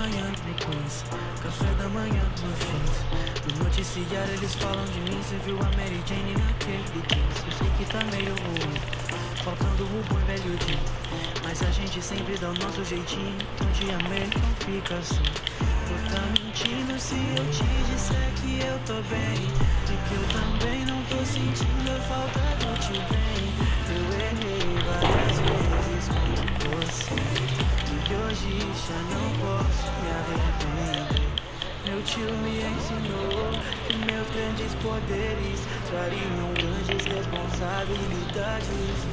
manhã no Queens, café da manhã no Fins. No noticiário eles falam de mim, você viu a Mary Jane naquele jeans. Eu sei que tá meio ruim, faltando o bom velho dia. Mas a gente sempre dá o nosso jeitinho, então te amei, não fica assim. Vou tá mentindo se eu te disser que eu tô bem. E que eu também não tô sentindo a falta do te Me ensinou que meus grandes poderes trariam grandes responsabilidades.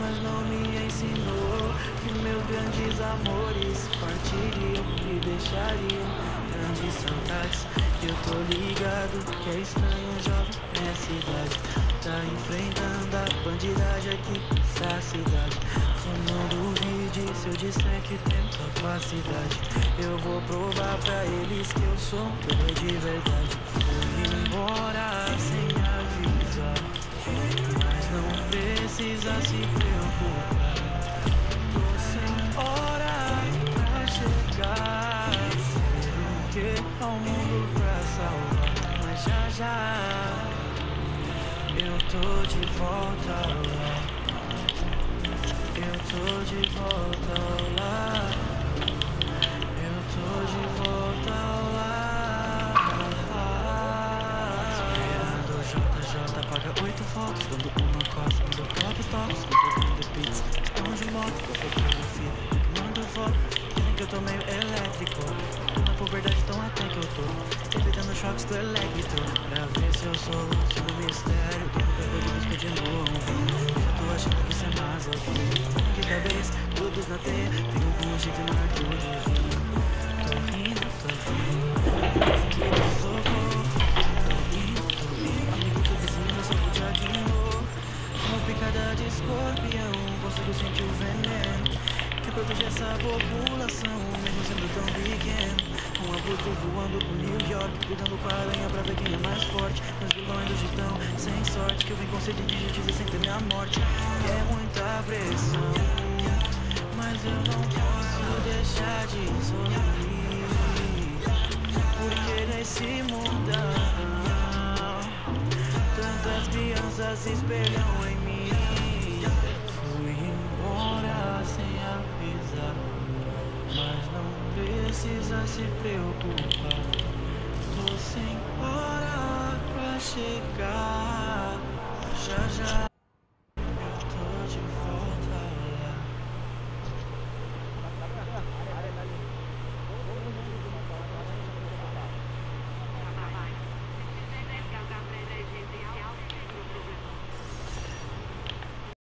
Mas não me ensinou que meus grandes amores partiriam e deixariam grandes saudades. Eu tô ligado que é estranho um jovem minha cidade. Tá enfrentando a bandidagem aqui nessa não duvide se eu disser que tenho capacidade. Eu vou provar pra eles que eu sou um de verdade. Vou embora sem avisar. Mas não precisa se preocupar. Tô sem hora pra chegar. Sei o que ao mundo pra salvar. Mas já já eu tô de volta lá. Tô de volta lá. Eu tô de volta lá. Esperando JJ paga oito fotos. Dando uma costa, dando top tops. Comprando pizza, estão de moto. Tô fotografia, mando foto. Dizem que eu tô meio elétrico. Na puberdade tão até que eu tô. Evitando choques do elétrico. Pra ver se eu soluciono o mistério. Tô no de busca de novo. Eu tô achando que isso é mais aqui. Todos na. Fico com um jeito na tudo. Tô rindo, tô rindo. Socorro. Tô rindo, tô rindo. Amigo do vizinho, eu sou o Thiaguinho. Uma picada de escorpião. Consigo sentir o veneno. Que protege essa população, mesmo sendo tão pequeno. Um abuso voando pro New York, cuidando com a aranha pra ver quem é mais forte. Meus vilões do gitão, sem sorte, que eu vim com sede de justiça sem ter minha morte. É muita se espelham em mim. Fui embora sem avisar. Mas não precisa se preocupar. Tô sem hora pra chegar. Já já.